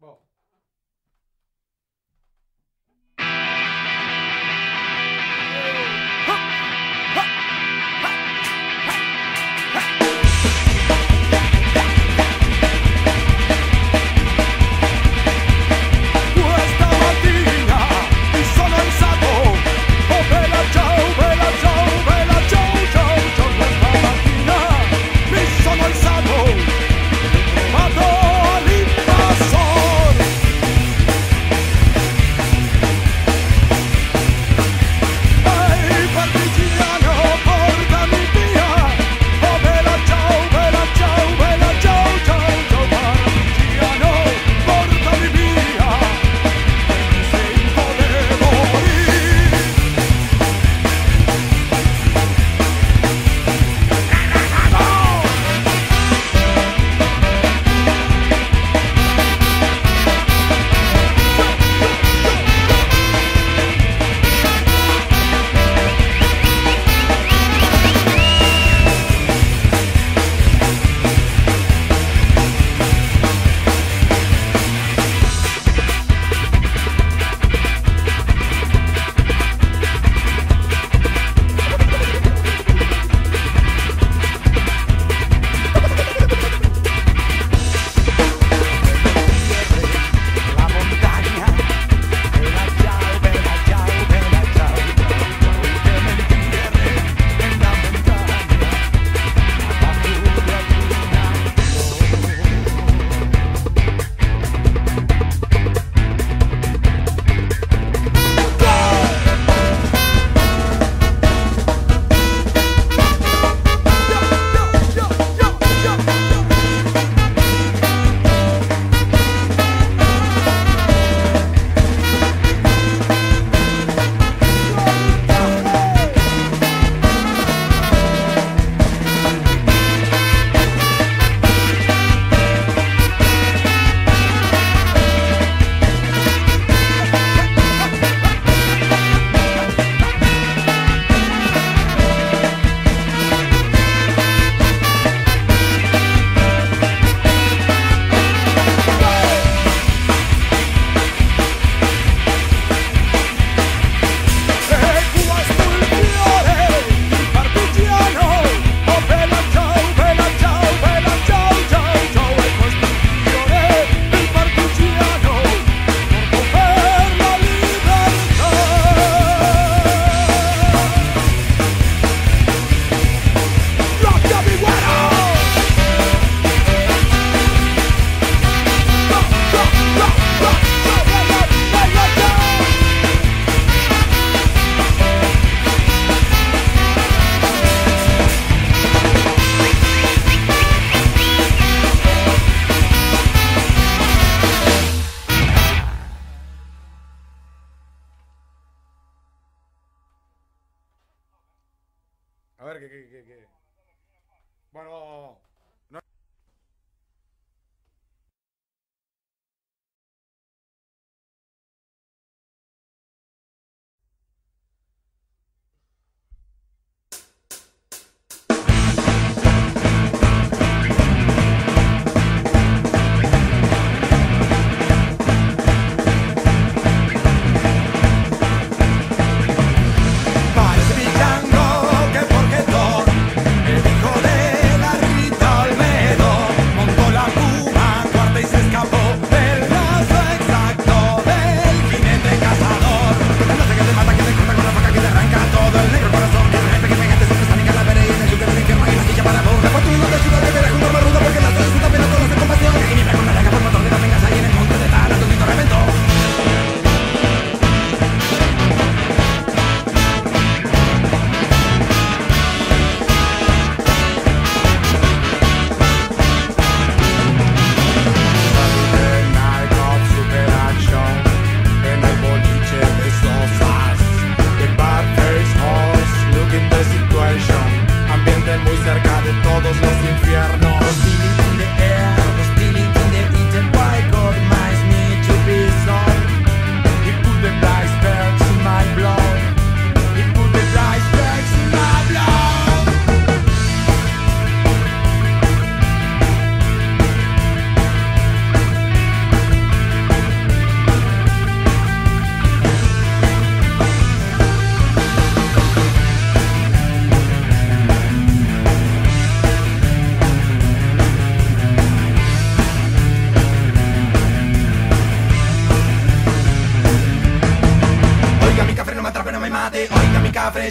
Well,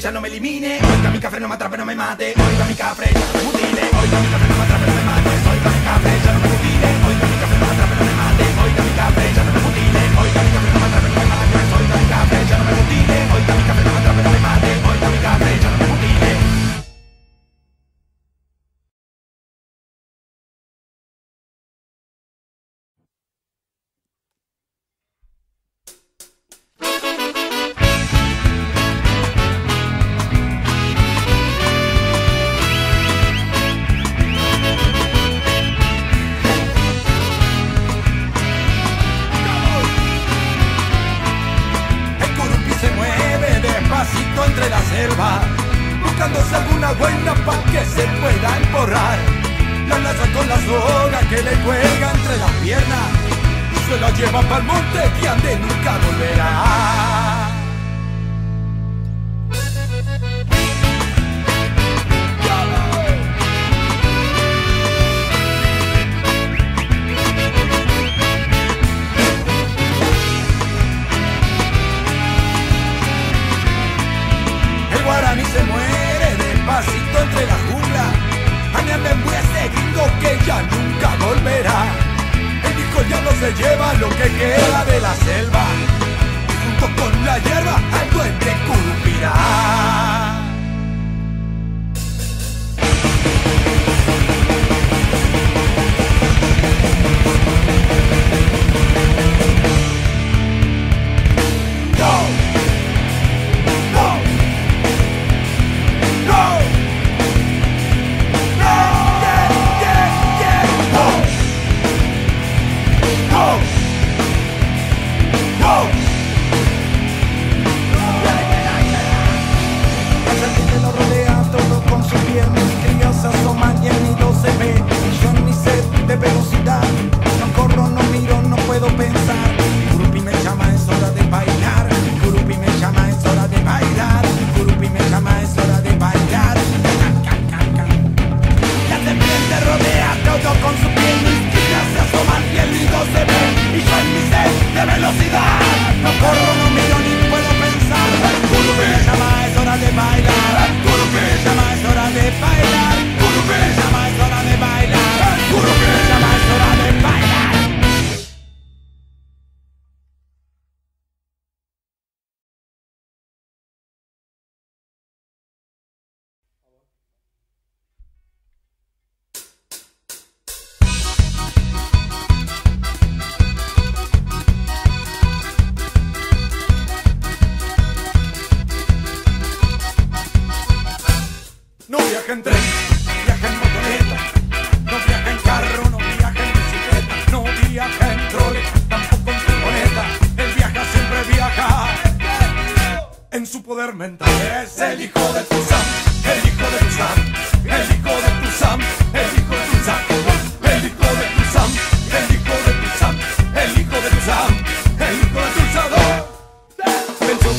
ya no me elimine. Oiga, mi café no me atrape, no me mate.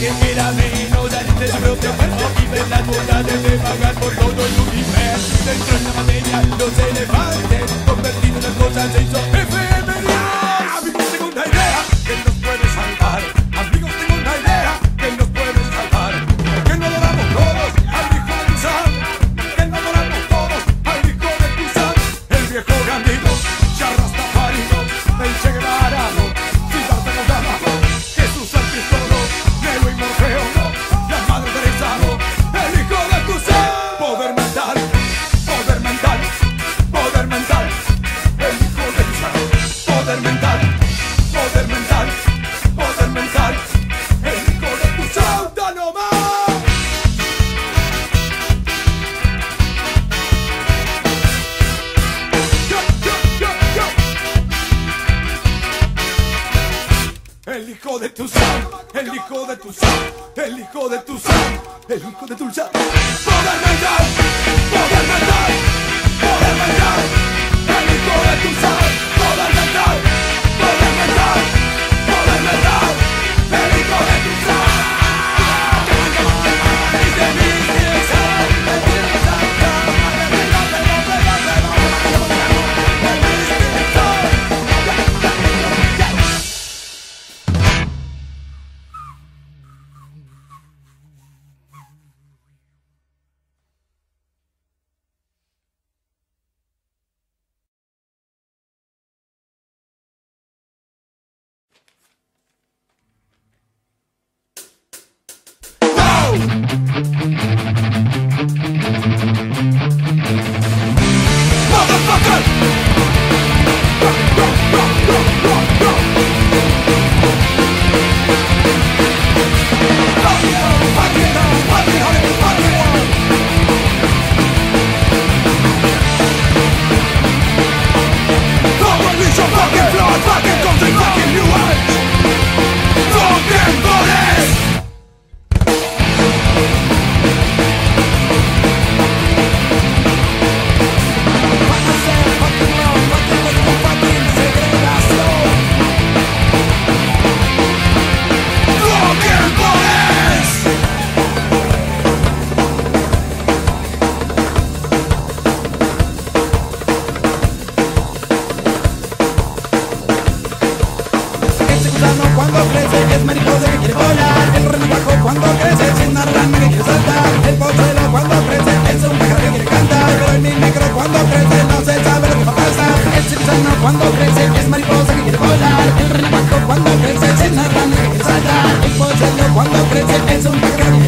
can quiera me You know that it is real perfecto Even las pagar por todo el universo. Dentro de los elefantes en cosas se hands on the ground.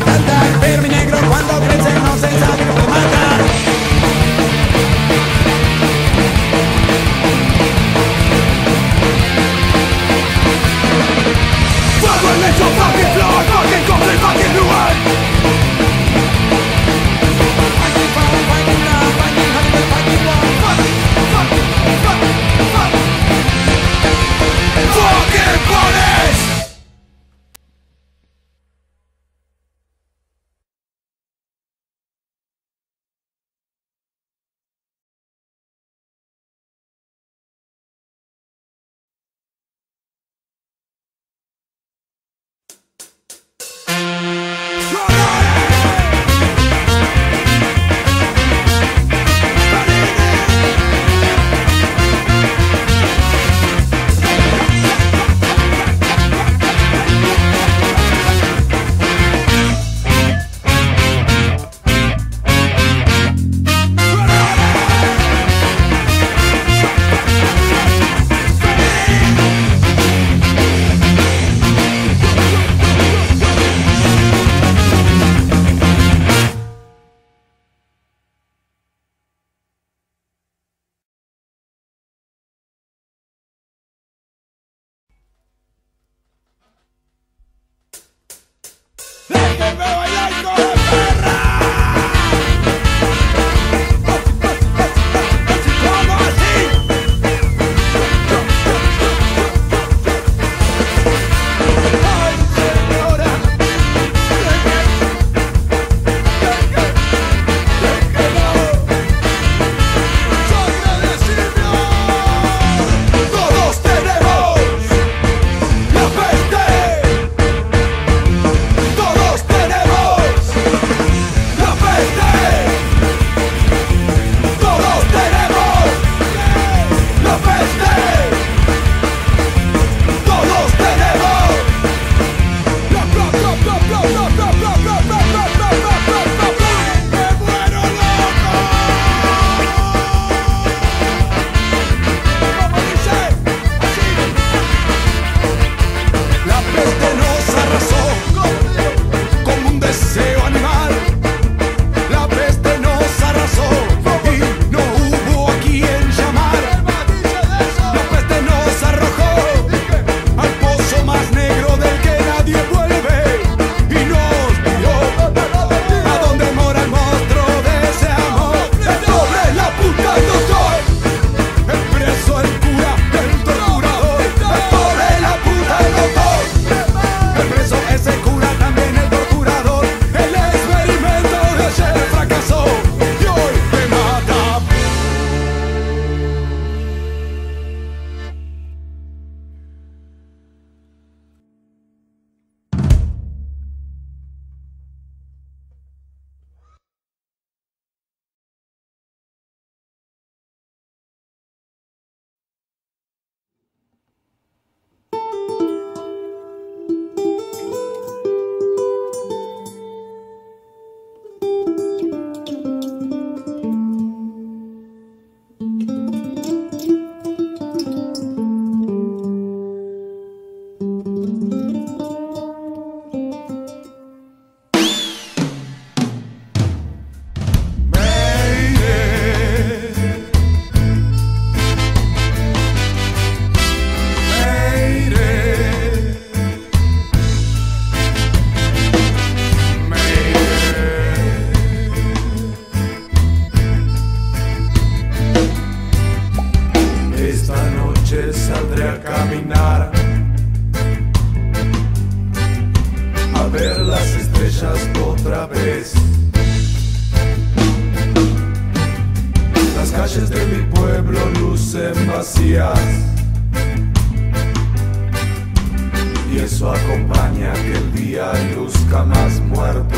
Y eso acompaña que el día luzca más muerto.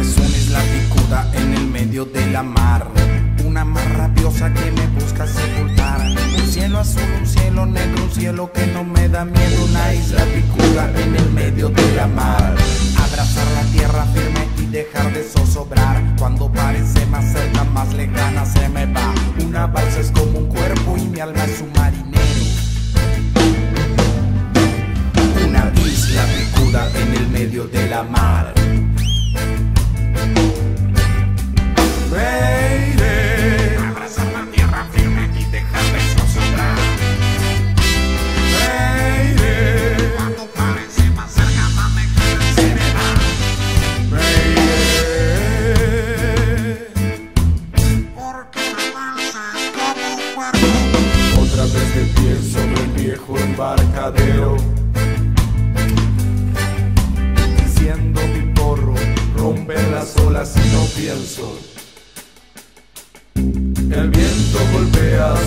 Es una isla picuda en el medio de la mar. Una mar rabiosa que me busca sepultar. Un cielo azul, un cielo negro, un cielo que no me da miedo. Una isla picuda en el medio de la mar. Abrazar la tierra firme y dejar de zozobrar. Cuando parece más cerca, más lejana se me va. Una balsa es como un cuerpo y mi alma es un marinero. Isla picuda en el medio de la mar.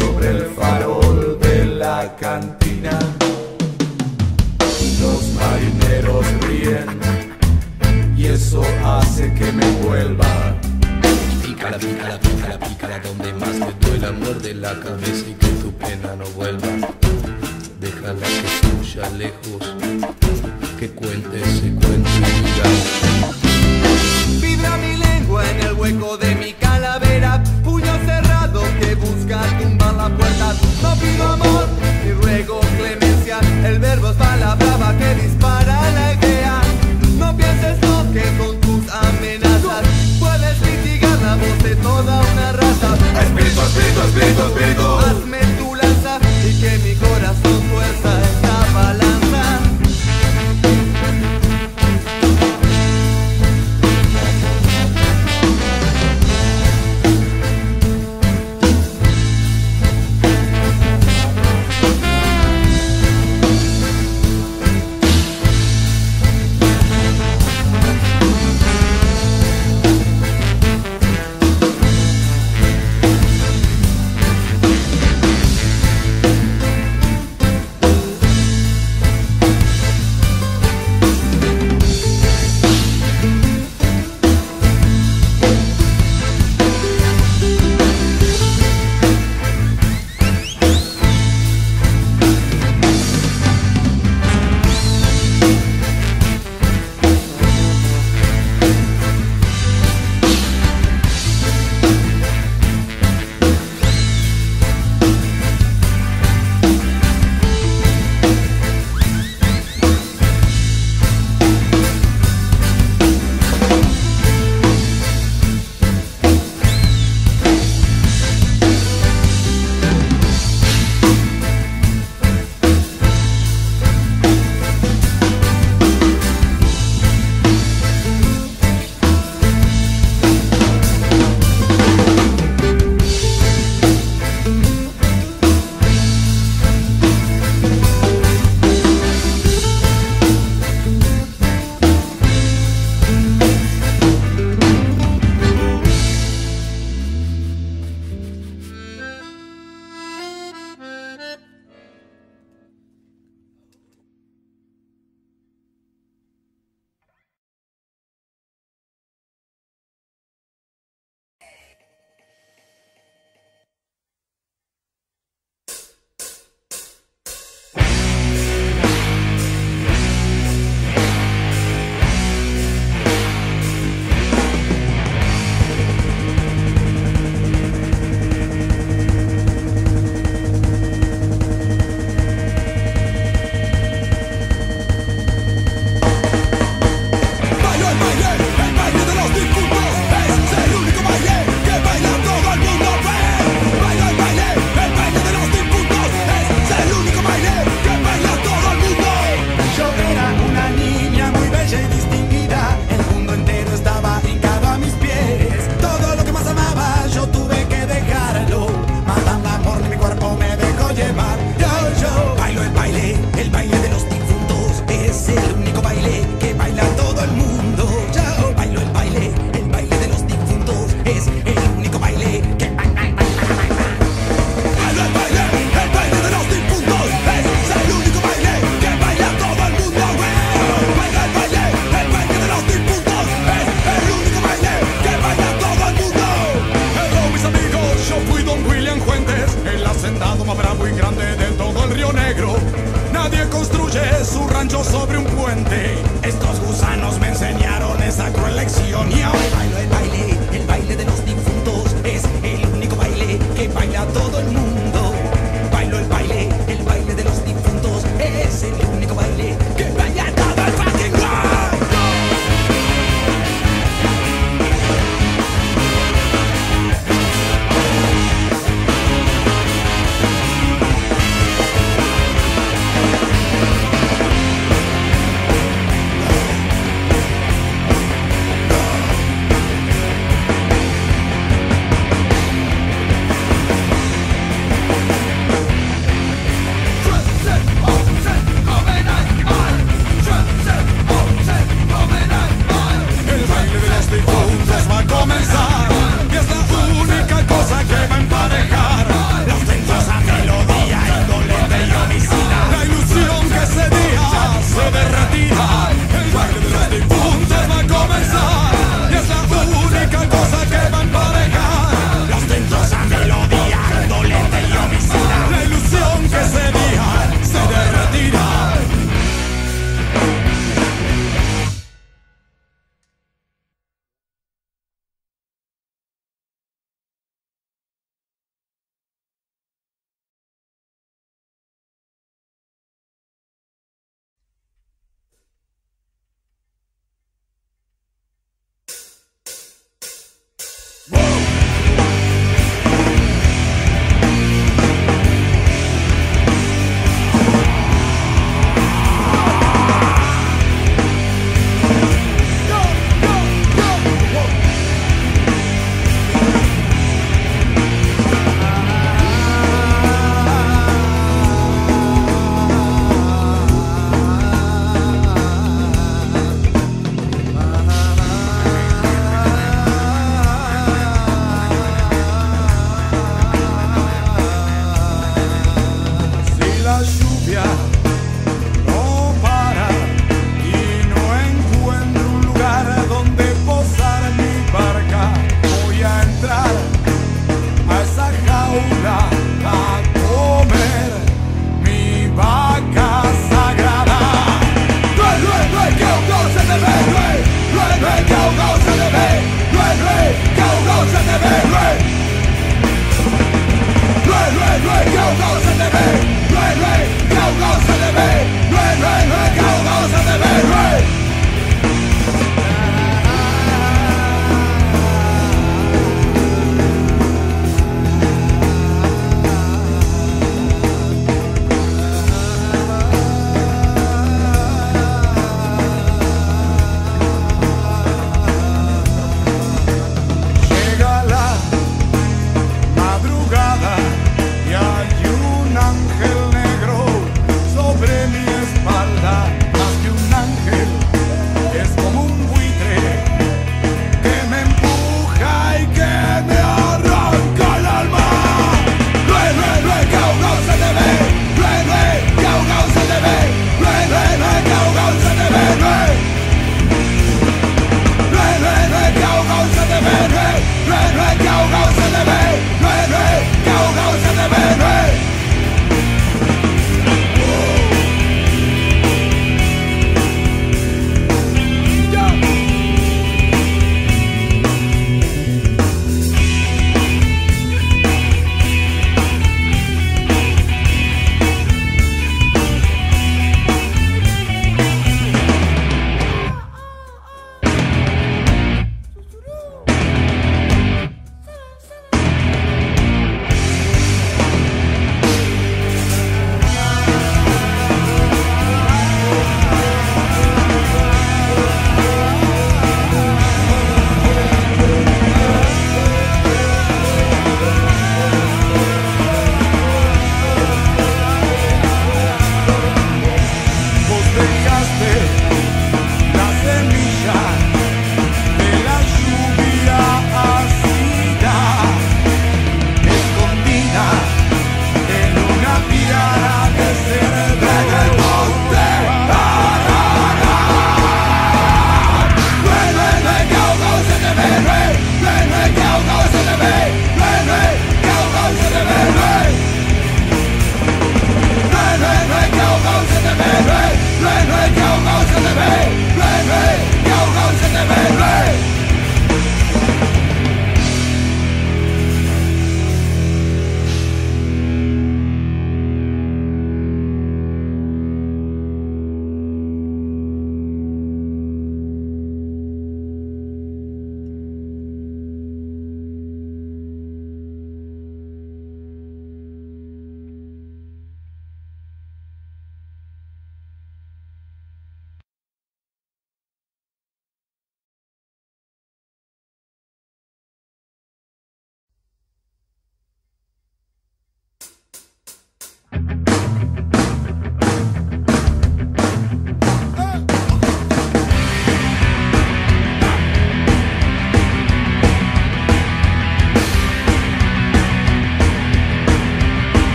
Sobre el farol de la cantina. Los marineros ríen y eso hace que me vuelva. Pícala, pícala, pícala, pícala donde más te duela Muerde la cabeza y que tu pena no vuelva Déjala que fluya lejos Que cuente ese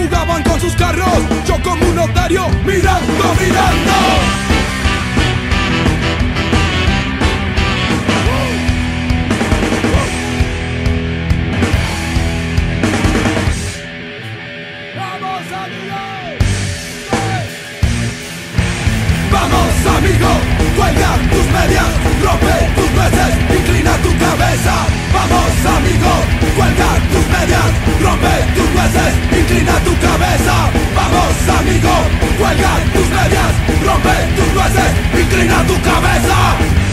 jugaban con sus carros, yo como un notario, mirando, mirando. Cuelga tus medias, rompe tus nueces, inclina tu cabeza. Vamos amigo, cuelga tus medias, rompe tus nueces, inclina tu cabeza. Vamos amigo, cuelga tus medias, rompe tus nueces, inclina tu cabeza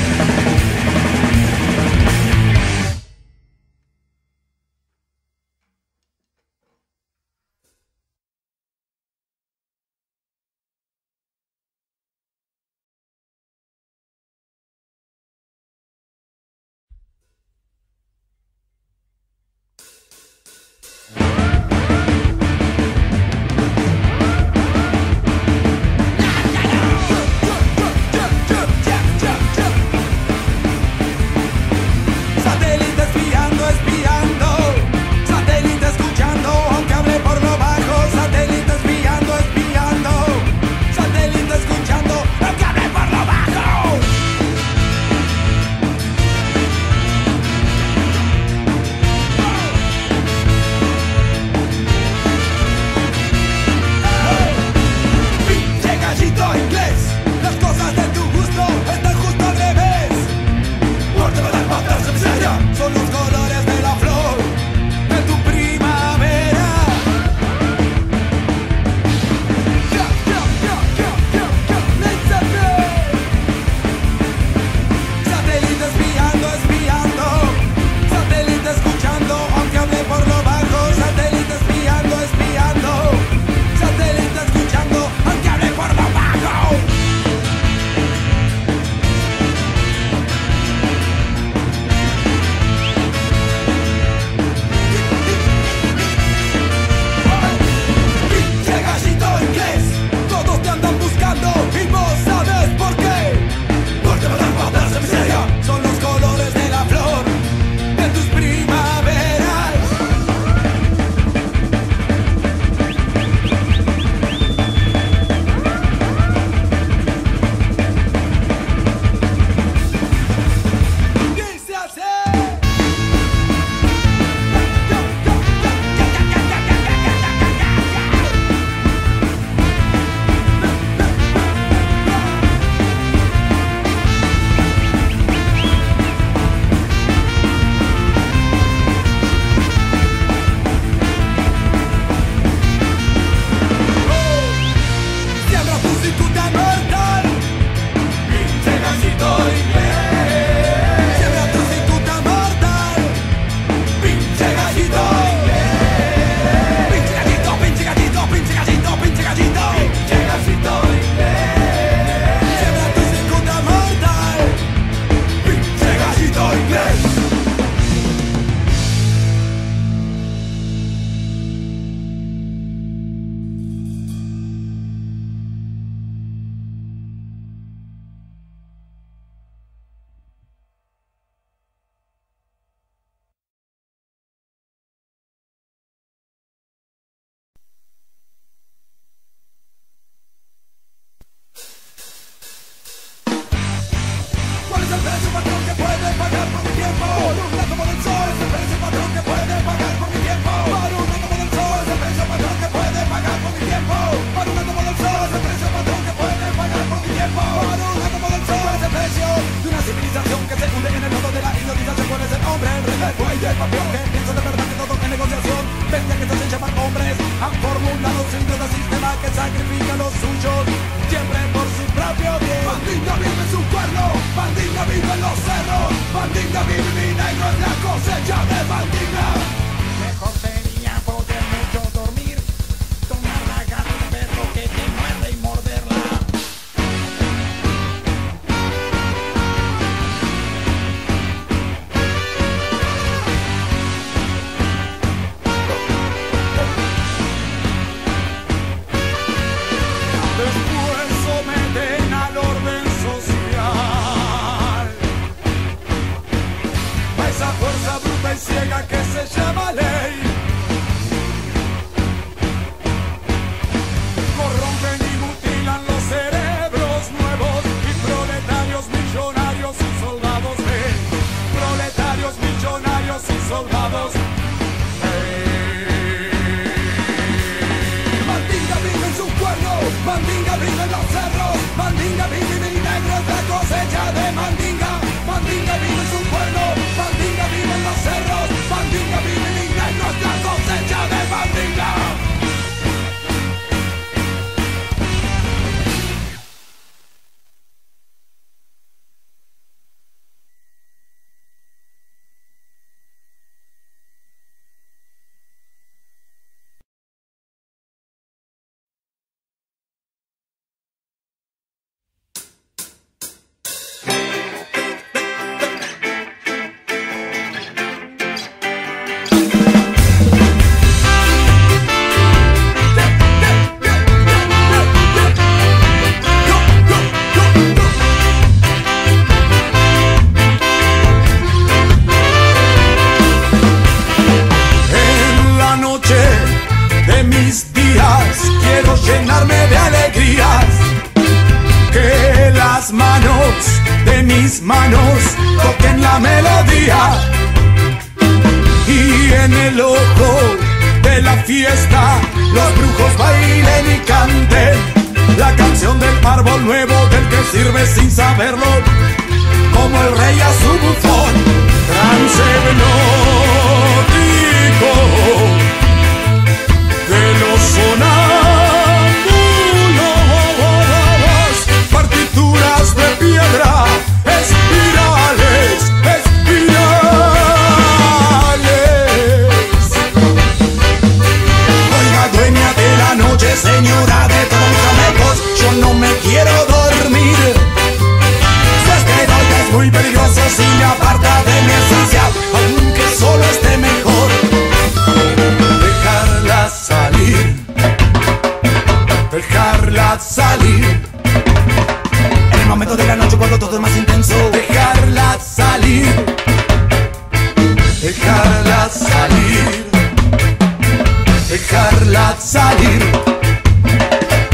salir.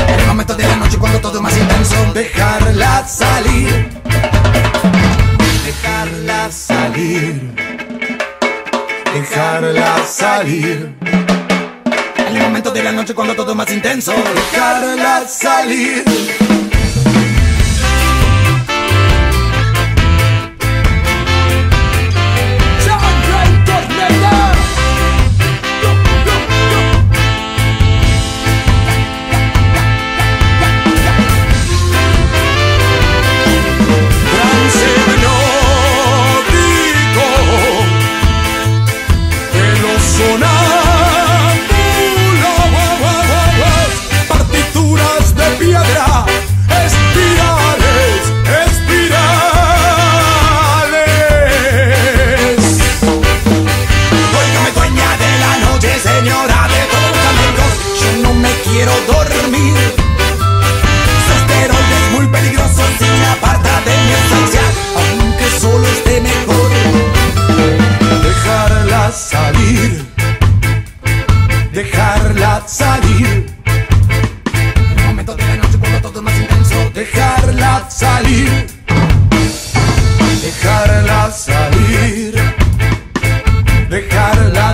En el momento de la noche cuando todo es más intenso, dejarla salir. Dejarla salir. Dejarla salir. En el momento de la noche cuando todo es más intenso, dejarla salir.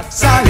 sal.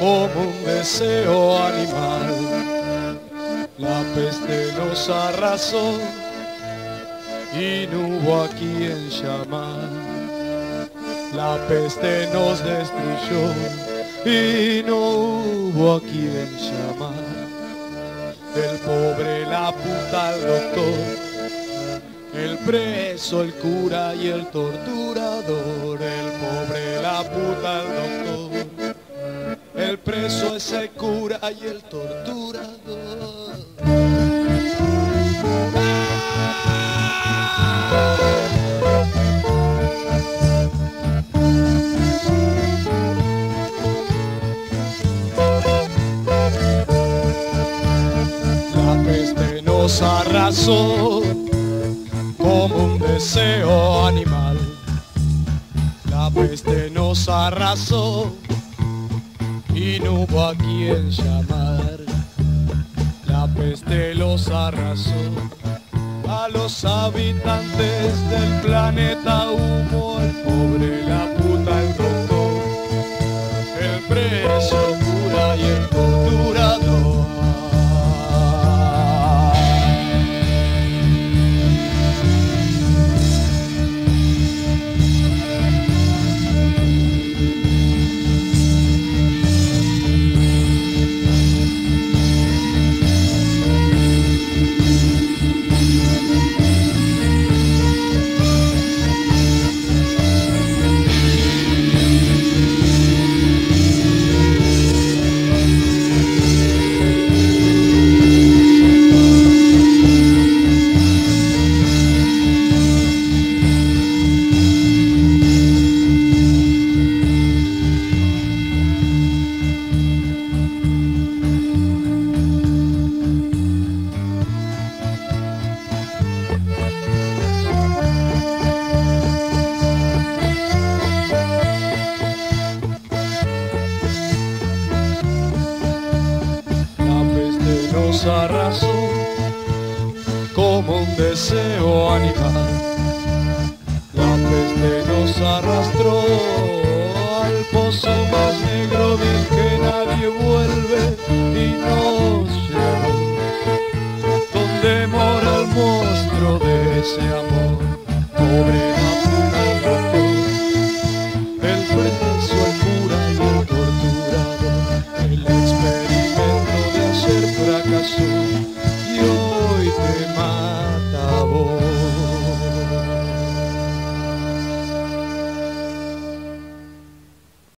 Como un deseo animal. La peste nos arrasó y no hubo a quien llamar. La peste nos destruyó y no hubo a quien llamar. El pobre, la puta, el doctor el preso, el cura y el torturador, el pobre, la puta, el doctor. Preso es el cura y el torturador. La peste nos arrasó como un deseo animal. La peste nos arrasó y no hubo a quien llamar. La peste los arrasó a los habitantes del planeta humo, el pobre, la puta, el